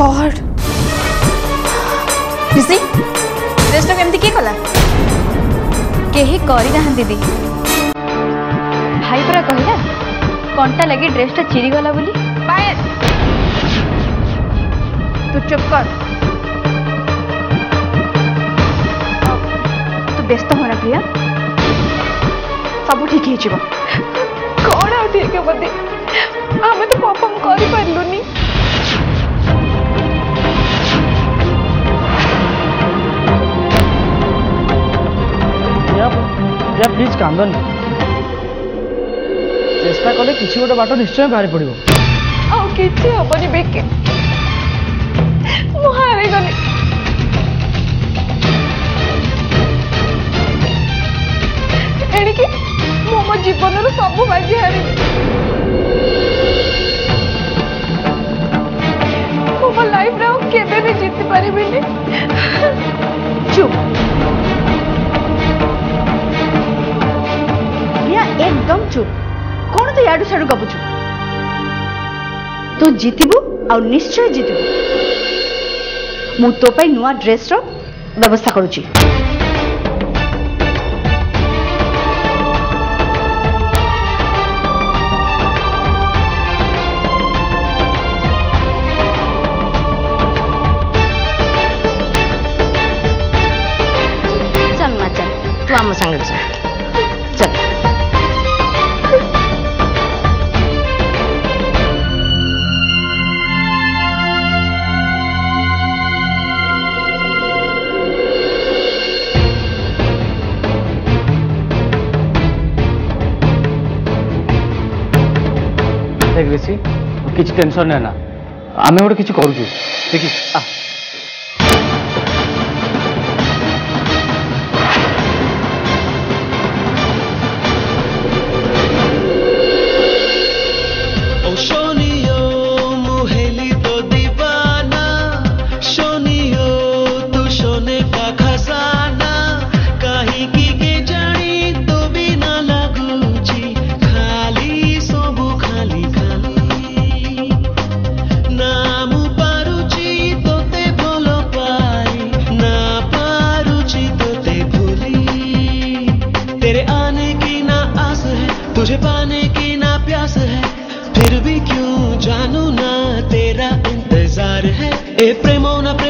God ऋषि ଡ୍ରେସ୍ଟା କେମିତି କିଏ କଲା କେହି କରିନାହାନ୍ତି ଦି ଭାଇ ପରା କହିଲା କଣ୍ଟା ଲାଗି ଡ୍ରେସ୍ଟା ଚିରିଗଲା ବୋଲି ତୁ ଚୁପ୍ କର ତୁ ବ୍ୟସ୍ତ ହରା ପ୍ରିୟା ସବୁ ଠିକ ହେଇଯିବ କ'ଣ ଆଉ ଠିକ ହେବ ଆମେ ତ ପରଫର୍ମ କରିପାରିଲୁନି রাজা প্লিজ কান্দনি চেষ্টা কলে কিছু গোটে বাট নিশ্চয় বাহারি পড়ব আউ কিছু হবনি বেকে মু হারে গলি এণিকি মু মো জীবনর সবু বাজি হারি মো লাইফ রে কেবে বি জিতি পারিবিনি ୟାଡୁ ସାଡୁ ଗପୁଛୁ ତୁ ଜିତିବୁ ଆଉ ନିଶ୍ଚୟ ଜିତିବୁ ମୁଁ ତୋ ପାଇଁ ନୂଆ ଡ୍ରେସ୍ର ବ୍ୟବସ୍ଥା କରୁଛି ତୁ ଆମ a ingresar. କିଛି ଟେନସନ୍ ନେନା ଆମେ ଗୋଟେ କିଛି କରୁଛୁ ଦେଖିସ୍ ଆ e eh, premo una pre-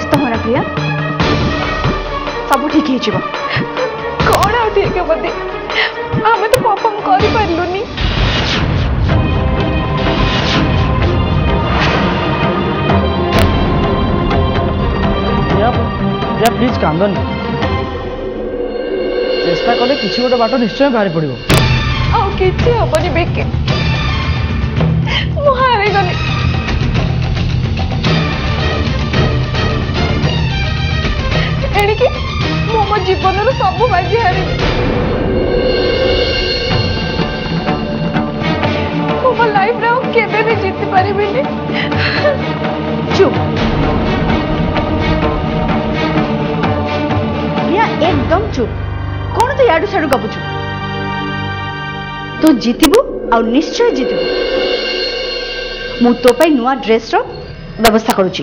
ᱥᱛᱚ হৰা প্ৰিয়া সপু ঠিকি হচিবা কোৰা হ'ল কিবাতে আমে ত পপম কৰিবলুনি এ আপু যে ব্ৰিজ কাম নহনি চেষ্টা কৰে কিছুটা বাট নিশ্চয় ভৰি পৰিব ওকে তুমি আপুনি বেকিং মহাৰে গ ଏଣିକି ମୁଁ ମୋ ଜୀବନରୁ ସବୁ ବାଜି ହାରିବି ମୁଁ ମୋ ଲାଇଫରେ ଆଉ କେବେ ବି ଜିତି ପାରିବିନି ଚୁପ୍ ଏକଦମ ଚୁପ୍ କ'ଣ ତୁ ଇଆଡ଼ୁ ସିଆଡ଼ୁ ଗପୁଛୁ ତୁ ଜିତିବୁ ଆଉ ନିଶ୍ଚୟ ଜିତିବୁ ମୁଁ ତୋ ପାଇଁ ନୂଆ ଡ୍ରେସ୍ର ବ୍ୟବସ୍ଥା କରୁଛି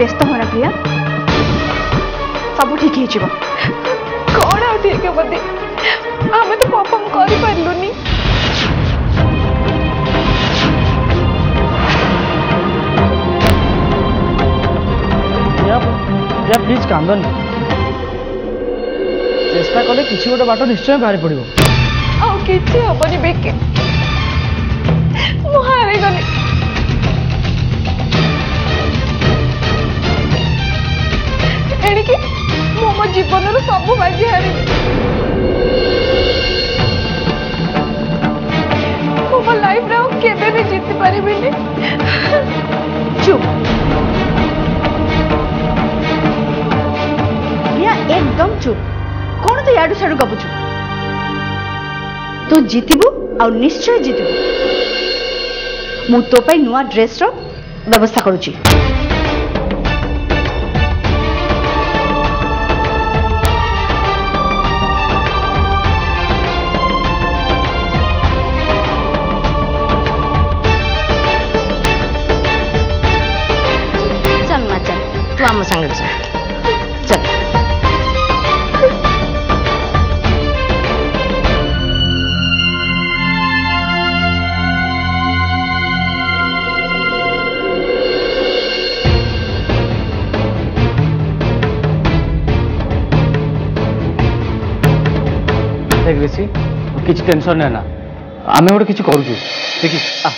ব্যস্ত হনা প্রিয়া সবো ঠিক হেইচিবো কোনা হেইকেমতে আমি তো পপম করি পারলুনি ইয়াব ইয়া বিচ কামন নে চেষ্টা করে কিছুটা বাটা নিশ্চয়ই বাড়ি পড়িবো ওকে তুই অপনি বেকিং জীবনর সবু বাজি হারি মো লাইফরে আউ কেবে বি জিতি পারিবিনি চুপ রিয়া একদম চুপ কোন তো ইয়াডু সাডু গপুছু তু জিতিবু আউ নিশ্চয় জিতিবু মু তো পাই নুয়া ড্রেসর ব্যবস্থা করুছি संगत सर कि टेनसन है ना आम गोटे कि देखी आ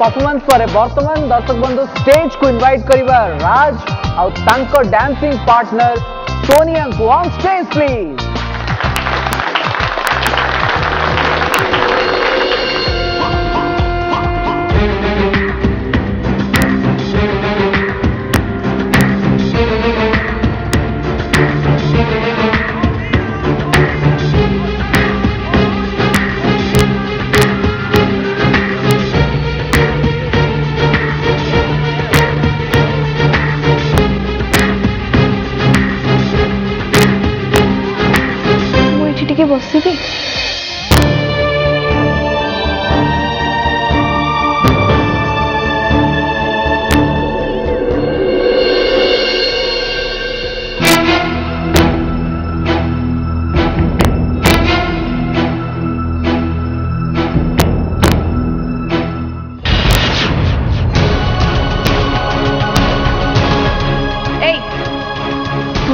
परफॉर्मेंस पर वर्तमान दर्शक बंधु स्टेज को इनवाइट करिबा राज और तांकर डांसिंग पार्टनर सोनिया को ऑन स्टेज प्लीज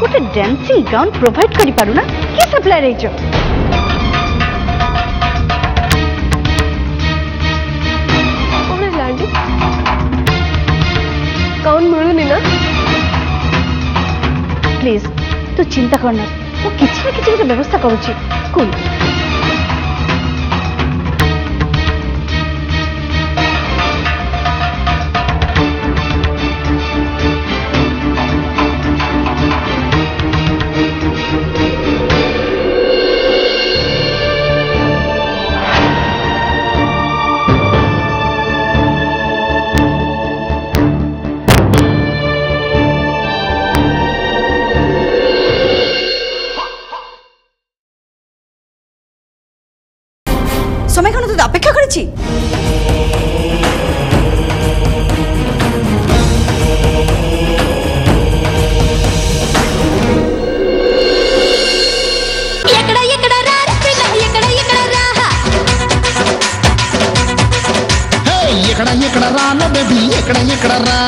ଗୋଟେ ଡ୍ୟାନ୍ସିଂ ଗ୍ରାଉଣ୍ଡ ପ୍ରୋଭାଇଡ୍ କରିପାରୁନା କି ସପ୍ଲାଏ ଦେଇଛ କାଉଣ୍ଟ ମିଳୁନି ନା ପ୍ଲିଜ୍ ତୁ ଚିନ୍ତା କରନା ମୁଁ କିଛି ନା କିଛି ଗୋଟେ ବ୍ୟବସ୍ଥା କରୁଛି କୁହ সময় কেন তোদের অপেক্ষা করেছি ఎక్కడ ఎక్కడ రాన బేబీ ఎక్కడ ఎక్కడ రా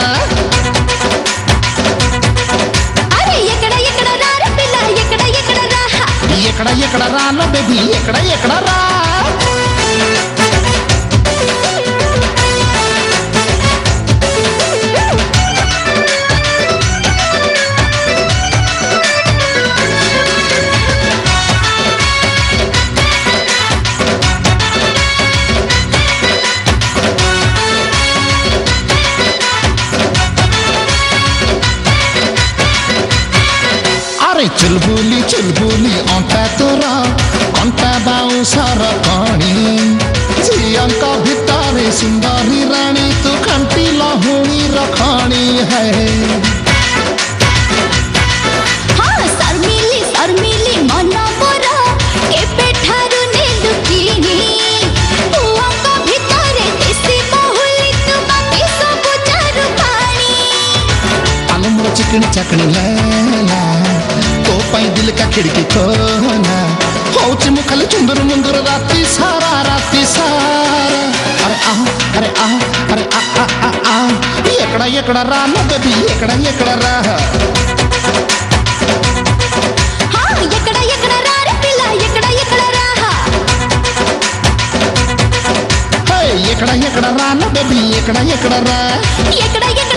ఎక్కడ ఎక్కడ రాన బేబీ ఎక్కడ ఎక్కడ రా চুলবুলি চুলবুলি অন্তা তোরা অন্তা বাউসার चिकन चकन लैला तो पाई दिल का खिड़की खोला तो होच मुखल चुंदर मुंदर राति सारा राति सारा अरे आ अरे आ अरे आ आ आ आ एकड़ा एकड़ा रा ना बेबी एकड़ा एकड़ा रा हाँ एकड़ा एकड़ा रा रे पिला एकड़ा एकड़ा रा हे एकड़ा एकड़ा रा ना बेबी एकड़ा एकड़ा रा एकड़ा एकड़ा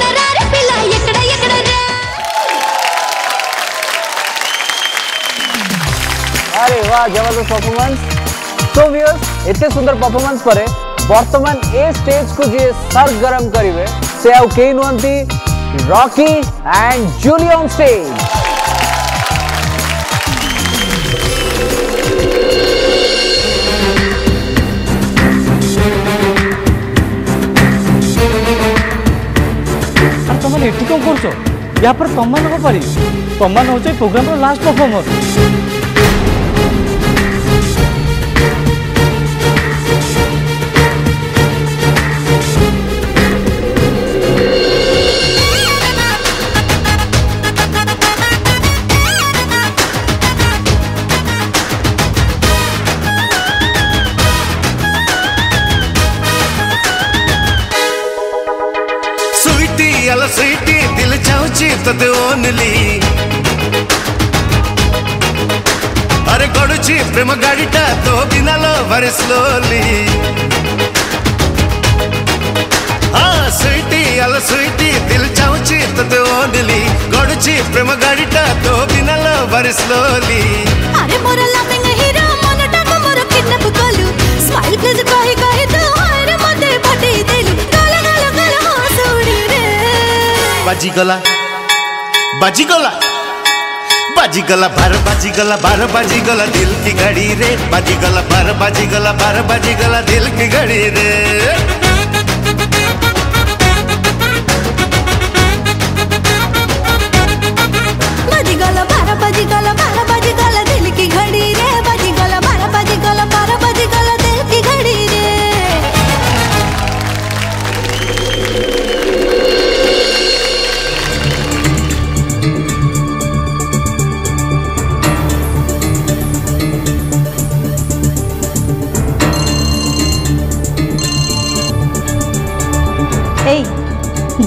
अरे वाह जबरदस्त परफॉर्मेंस तो व्यूअर्स इतने सुंदर परफॉर्मेंस परे वर्तमान ए स्टेज को जे सर गरम करिवे से आउ के नुहंती Rocky and Julie on stage ତମେ ଏଠି କ'ଣ କରୁଛ ୟା ପରେ ତମମାନଙ୍କ ପାରି ତମାନ programme programmer last performer more slowly. Ah, sweetie, all sweetie, dil chauchi tad only. Godchi prema gadita to bina lover slowly. Are mora loving hero, mona tata mora kidnap kalu. Smile please kahi kahi to are mode phati delu. Gala gala gala ho suri re. Baji gala, baji gala. बाजी गला भर बाजी गला भर बाजी गला दिल की घड़ी रे बाजी गला भर बाजी गला भर बाजी गला दिल की घड़ी रे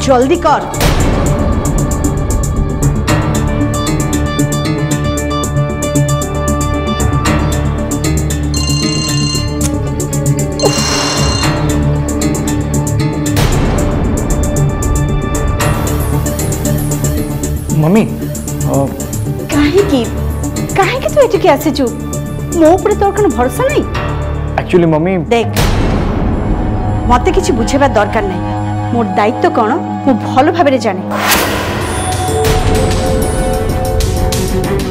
जल्दी कर मम्मी कहीं की कहीं की तू मो ऊपर तोर कण भरोसा नहीं एक्चुअली मम्मी देख मत कि बुझेबा दरकार नहीं মোর দায়িত্ব কোণ মু ভালো ভাবে জানে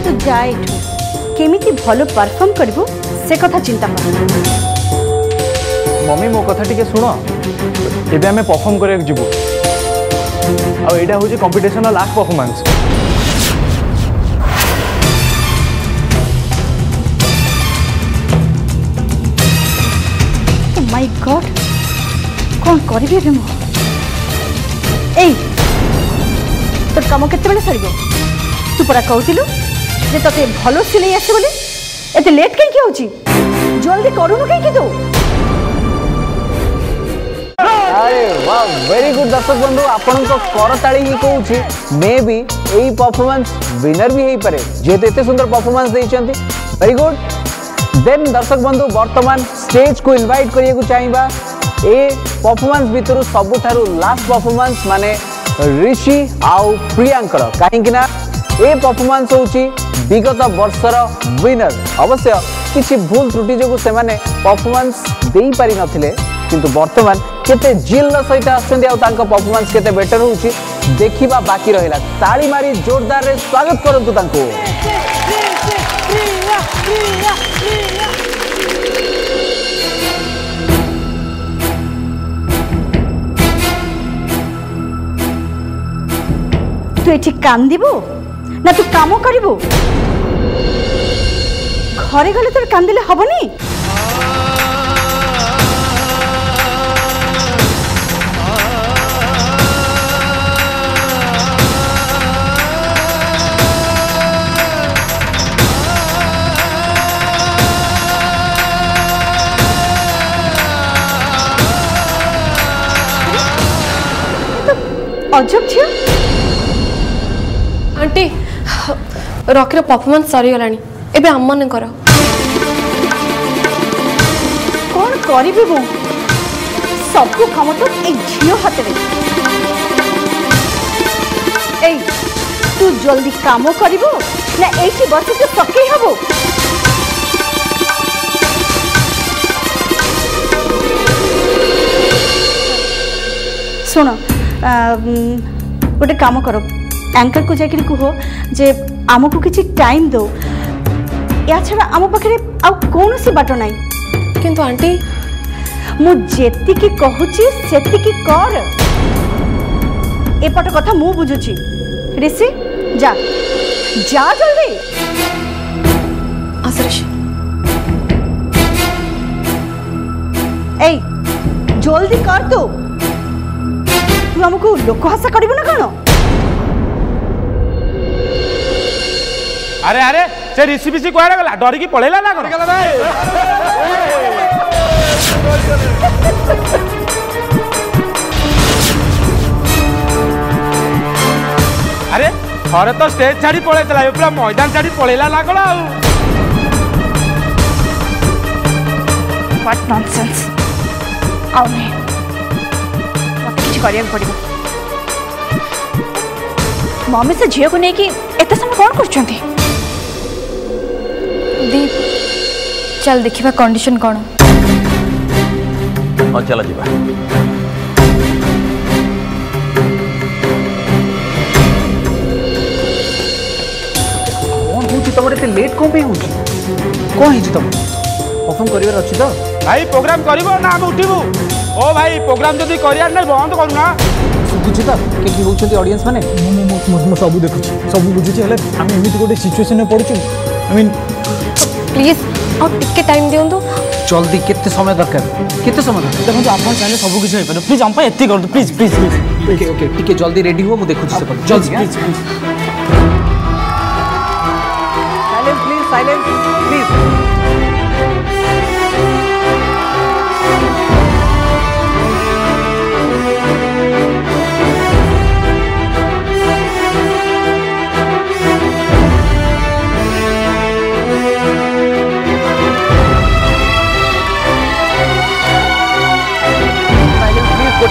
তো যা এটু কেমিতি ভালো পারফর্ম করিবু সে কথা চিন্তা কর মমি মো কথা টিকে শুণ এবে আমি পারফর্ম করিয়া যাবু আর এটা হচ্ছে কম্পিটিশনর লাস্ট পারফরম্যান্স মাই গড কোন করিবে রে মো तोर कम के सर तु पा कहूल ते भल सिले आस बोले एत लेट कहीं जल्दी करूनु वेरी गुड दर्शक बंधु आपण करता ही कौन मे भी परफॉर्मेंस विनर भी हो पाए जेहे ये सुंदर परफॉर्मेंस देखते वेरी गुड देन दर्शक बंधु वर्तमान स्टेज को इनवाइट इनभैट करने चाहिए ଏ ପରଫର୍ମାନ୍ସ ଭିତରୁ ସବୁଠାରୁ ଲାଷ୍ଟ ପରଫର୍ମାନ୍ସ ମାନେ ঋষি ଆଉ ପ୍ରିୟାଙ୍କର କାହିଁକିନା ଏ ପରଫର୍ମାନ୍ସ ହେଉଛି ବିଗତ ବର୍ଷର ୱିନର ଅବଶ୍ୟ କିଛି ଭୁଲ ତ୍ରୁଟି ଯୋଗୁଁ ସେମାନେ ପରଫର୍ମାନ୍ସ ଦେଇପାରିନଥିଲେ କିନ୍ତୁ ବର୍ତ୍ତମାନ କେତେ ଜିଲ୍ର ସହିତ ଆସୁଛନ୍ତି ଆଉ ତାଙ୍କ ପରଫର୍ମାନ୍ସ କେତେ ବେଟର ହେଉଛି ଦେଖିବା ବାକି ରହିଲା ତାଳି ମାରି ଜୋରଦାରରେ ସ୍ୱାଗତ କରନ୍ତୁ ତାଙ୍କୁ ତୁ ଏଠି କାନ୍ଦିବୁ ନା ତୁ କାମ କରିବୁ ଘରେ ଗଲେ ତୋର କାନ୍ଦିଲେ ହବନି অজব ঝিও আন্টি রকির পরফরমান্স সরিগলা এবে আমার কন করবি বউ সবু ক্ষমতা এই ঝিও হাতরে এই তু জলদি কাম করিব না এইটি বসিতে সকেই হব ଶୁଣ ଗୋଟେ କାମ କର యాంకర్కు ଯାଇକିରି କୁହ ଯେ ଆମକୁ କିଛି ଟାଇମ୍ ଦେଉ ଏହା ଛଡ଼ା ଆମ ପାଖରେ ଆଉ କୌଣସି ବାଟ ନାହିଁ କିନ୍ତୁ ଆଣ୍ଟି ମୁଁ ଯେତିକି କହୁଛି ସେତିକି କର ଏପଟ କଥା ମୁଁ ବୁଝୁଛି ঋষি যা যা জলদি আচ্ছা ঋষি এই জলদি কর তু তু আমাকে লোক হাসা করিব না কেন अरे अरे से ऋषि पिसी कोहरे गला डरी की पळेला ना कर गला भाई अरे थरे तो स्टेज छाडी पळे चला पूरा मैदान छाडी पळेला ना गला व्हाट नॉनसेंस आउ नहीं मम्मी से झील को लेकिन एत समय कौन कर दीप चल देखा कंडीशन कौन हाँ चल जा लेट कौन कौन तुम परफॉर्म कर भाई प्रोग्राम कर ओ भाई प्रोग्राम जदि कर बंद करूना बुझी तो किए होती मैंने सब देखुची सब बुझुची गोटे सिचुएसन पड़ू आई मीन প্লিজ আউ টিকে টাইম দিওন্তু জলদি কেতে সময় দরকার কেতে সময় দরকার দেখুন আপন চাইলে সব কিছু হইপারে প্লিজ আমপা এতি করন্তু please please please okay okay টিকে জলদি রেডি হো মু দেখুছি সেপন জলদি please please silence please silence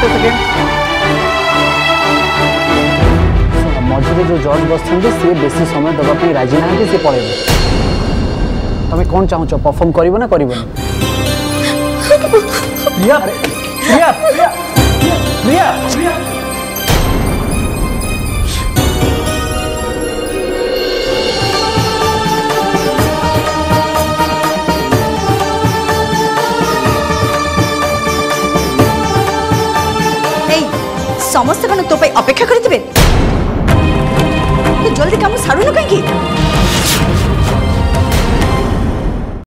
गोटे सेकेंड मझे जो जज बस सी बेस समय देवाई राजी ना सी पल तुम कौन चाहू परफर्म कर कर प्रिया प्रिया प्रिया प्रिया ସମସ୍ତେ ମାନେ ତୋ ପାଇଁ ଅପେକ୍ଷା କରିଥିବେ ଜଲ୍ଦି କାମ ସାରୁନୁ କାହିଁକି